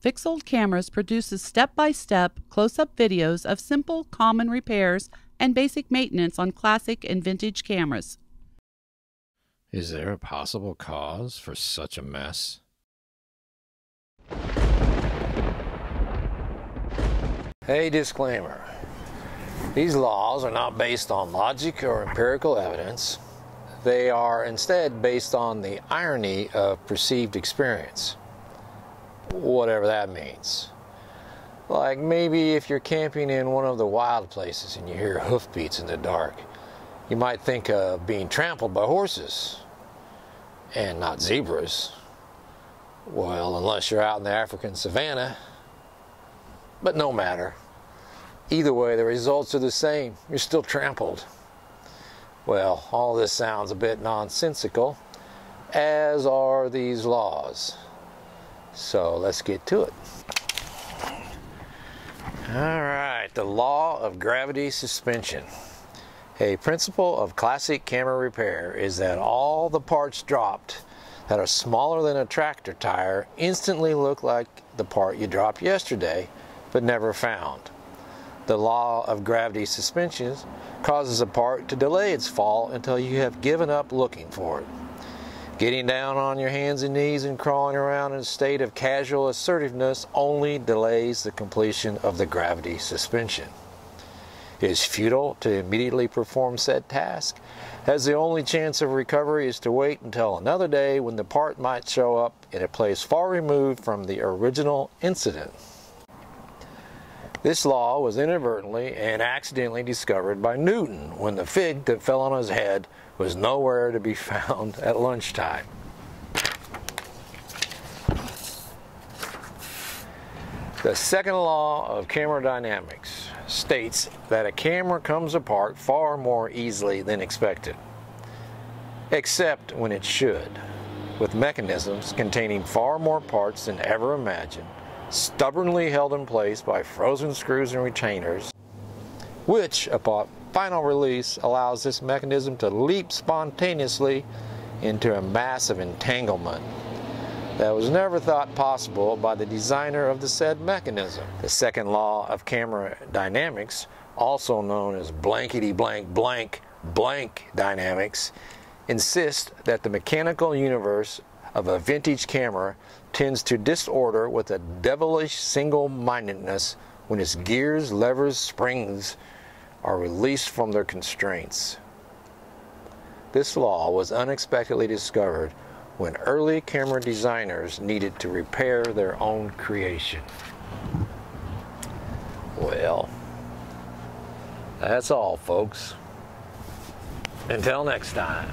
Fix Old Cameras produces step by step, close up videos of simple, common repairs and basic maintenance on classic and vintage cameras. Is there a possible cause for such a mess? A disclaimer. These laws are not based on logic or empirical evidence. They are instead based on the irony of perceived experience. Whatever that means. Like maybe if you're camping in one of the wild places and you hear hoofbeats in the dark, you might think of being trampled by horses and not zebras. Well, unless you're out in the African savannah. But no matter. Either way, the results are the same. You're still trampled. Well, all this sounds a bit nonsensical, as are these laws. So let's get to it. All right, the law of gravity suspension. A principle of classic camera repair is that all the parts dropped that are smaller than a tractor tire instantly look like the part you dropped yesterday but never found. The law of gravity suspension causes a part to delay its fall until you have given up looking for it. Getting down on your hands and knees and crawling around in a state of casual assertiveness only delays the completion of the gravity suspension. It is futile to immediately perform said task, as the only chance of recovery is to wait until another day when the part might show up in a place far removed from the original incident. This law was inadvertently and accidentally discovered by Newton when the fig that fell on his head was nowhere to be found at lunchtime. The second law of camera dynamics states that a camera comes apart far more easily than expected, except when it should, with mechanisms containing far more parts than ever imagined stubbornly held in place by frozen screws and retainers, which, upon final release, allows this mechanism to leap spontaneously into a massive entanglement that was never thought possible by the designer of the said mechanism. The second law of camera dynamics, also known as blankety blank blank blank dynamics, insists that the mechanical universe of a vintage camera tends to disorder with a devilish single mindedness when its gears, levers, springs are released from their constraints. This law was unexpectedly discovered when early camera designers needed to repair their own creation. Well, that's all, folks. Until next time.